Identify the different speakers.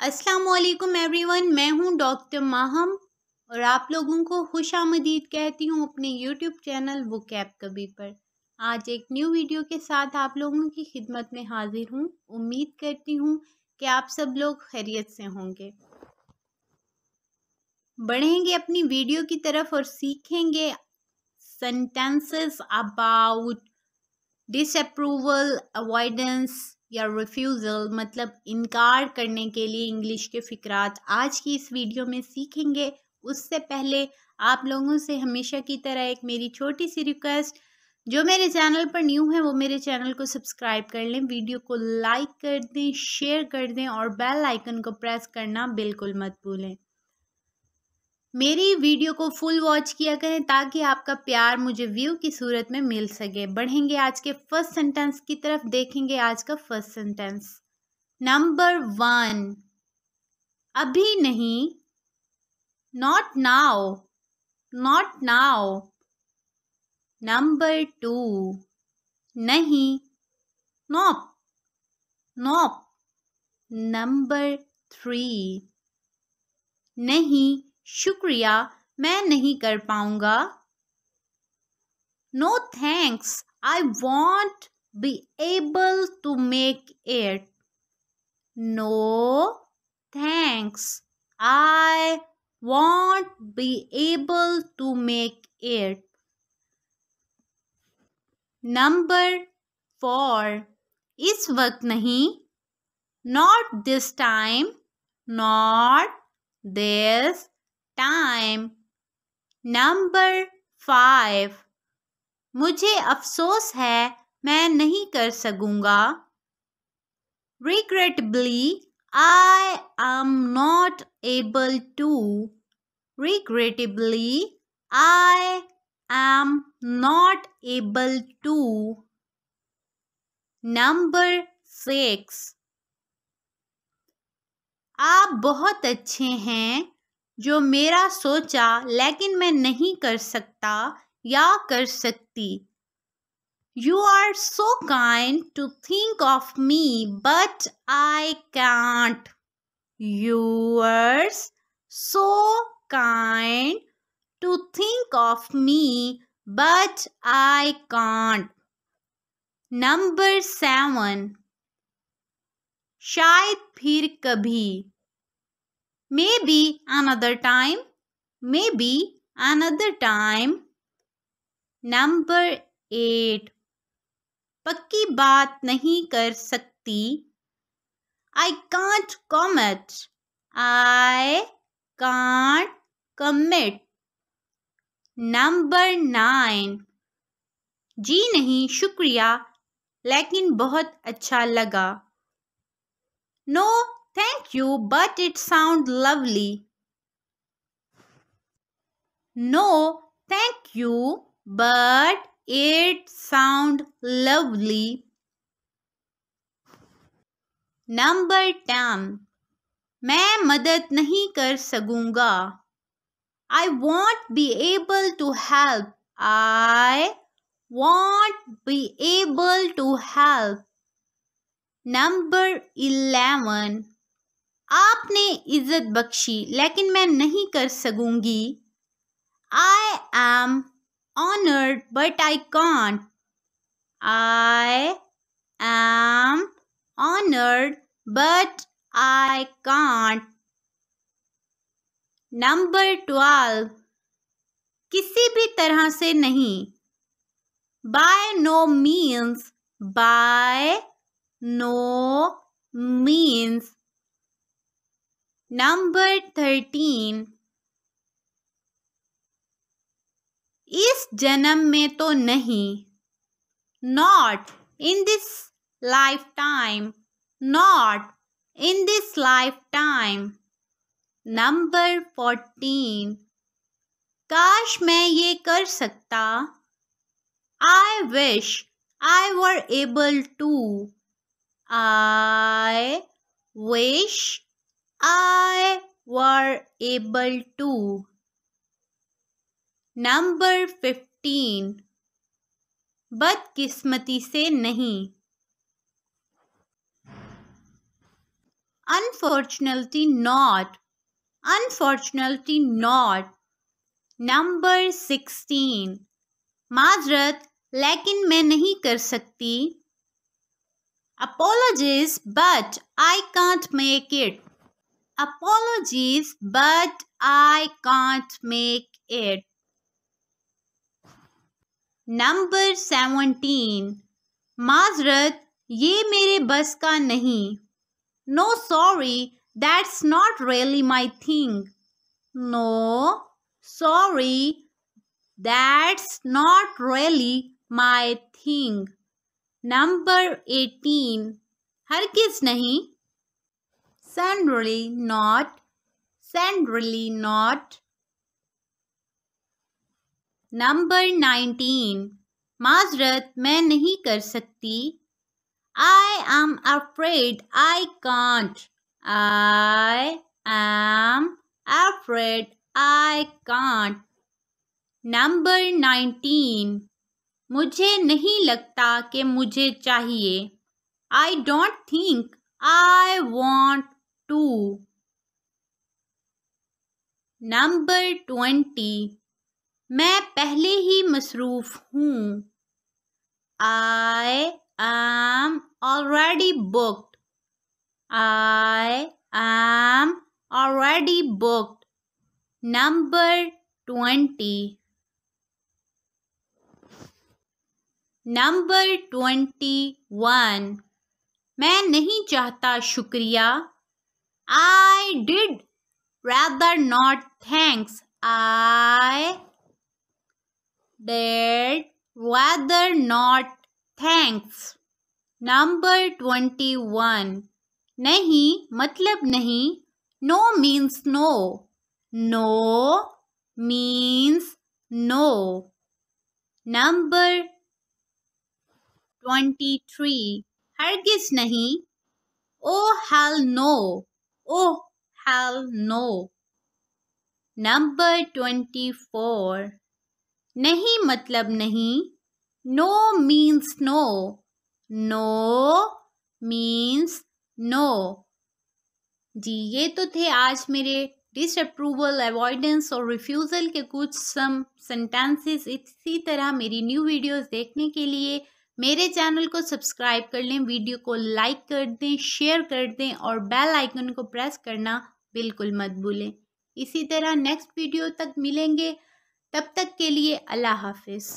Speaker 1: वालेकुम एवरीवन, मैं हूँ डॉक्टर माहम और आप लोगों को खुश आमदीद कहती हूँ अपने यूट्यूब चैनल वो कैब कभी पर। आज एक न्यू वीडियो के साथ आप लोगों की खिदमत में हाजिर हूँ। उम्मीद करती हूँ कि आप सब लोग खैरियत से होंगे। बढ़ेंगे अपनी वीडियो की तरफ़ और सीखेंगे सेंटेंसेस अबाउट डिसअप्रूवल अवॉइडेंस या रिफ्यूज़ल मतलब इनकार करने के लिए इंग्लिश के फ़िक्रात आज की इस वीडियो में सीखेंगे। उससे पहले आप लोगों से हमेशा की तरह एक मेरी छोटी सी रिक्वेस्ट जो मेरे चैनल पर न्यू है, वो मेरे चैनल को सब्सक्राइब कर लें वीडियो को लाइक कर दें शेयर कर दें और बेल आइकन को प्रेस करना बिल्कुल मत भूलें। मेरी वीडियो को फुल वॉच किया करें ताकि आपका प्यार मुझे व्यू की सूरत में मिल सके। बढ़ेंगे आज के फ़र्स्ट सेंटेंस की तरफ़ देखेंगे आज का फ़र्स्ट सेंटेंस नंबर वन अभी नहीं not now not now number two नहीं नॉप नॉप नंबर थ्री नहीं शुक्रिया, मैं नहीं कर पाऊँगा। No thanks I won't be able to make it no thanks I won't be able to make it number four इस वक्त नहीं not this time not this time number five मुझे अफसोस है, मैं नहीं कर सकूँगा। Regrettably I am not able to regrettably I am not able to number six आप बहुत अच्छे हैं। जो मेरा सोचा, लेकिन मैं नहीं कर सकता या कर सकती। You are so kind to think of me but I can't you are so kind to think of me but I can't number seven शायद फिर कभी। Maybe another time. Maybe another time. Number eight पक्की बात नहीं कर सकती। I can't commit I can't commit number nine जी नहीं शुक्रिया लेकिन बहुत अच्छा लगा। No no, Thank you, but it sounds lovely. No, thank you, but it sounds lovely. Number 10. मैं मदद नहीं कर सकूँगा I won't be able to help. I won't be able to help. Number 11. आपने इज़्ज़त बख्शी, लेकिन मैं नहीं कर सकूँगी। I am honoured but I can't I am honoured but I can't number twelve किसी भी तरह से नहीं। By no means by no means number thirteen इस जन्म में तो नहीं not in this lifetime not in this lifetime number fourteen काश मैं ये कर सकता। I wish I were able to I wish I were able to. Number fifteen. बदकिस्मती से नहीं. Unfortunately not unfortunately not number sixteen माजरत लेकिन मैं नहीं कर सकती. Apologies but I can't make it apologies but I can't make it number seventeen माजरत ये मेरे बस का नहीं no sorry that's not really my thing no sorry that's not really my thing number eighteen हर किस नहीं? Certainly not certainly not. Number nineteen माजरत मैं नहीं कर सकती. I am afraid I can't I am afraid I can't number nineteen मुझे नहीं लगता कि मुझे चाहिए. I don't think I want to. Number twenty. मैं पहले ही मसरूफ हूँ। I am already booked I am already booked number twenty number twenty one मैं नहीं चाहता शुक्रिया। I did rather not thanks. I did rather not thanks. Number 21. नहीं मतलब नहीं No means no. No means no. Number 23. हरगिज नहीं Oh hell no. Oh, hell no. Number 24. नहीं मतलब नहीं no means no no means जी ये तो थे आज मेरे डिसअप्रूवल अवॉइडेंस और रिफ्यूज़ल के कुछ सम सेंटेंसेस इसी तरह मेरी न्यू वीडियोस देखने के लिए मेरे चैनल को सब्सक्राइब कर लें, वीडियो को लाइक कर दें, शेयर कर दें और बेल आइकन को प्रेस करना बिल्कुल मत भूलें। इसी तरह नेक्स्ट वीडियो तक मिलेंगे। तब तक के लिए अल्लाह हाफिज़।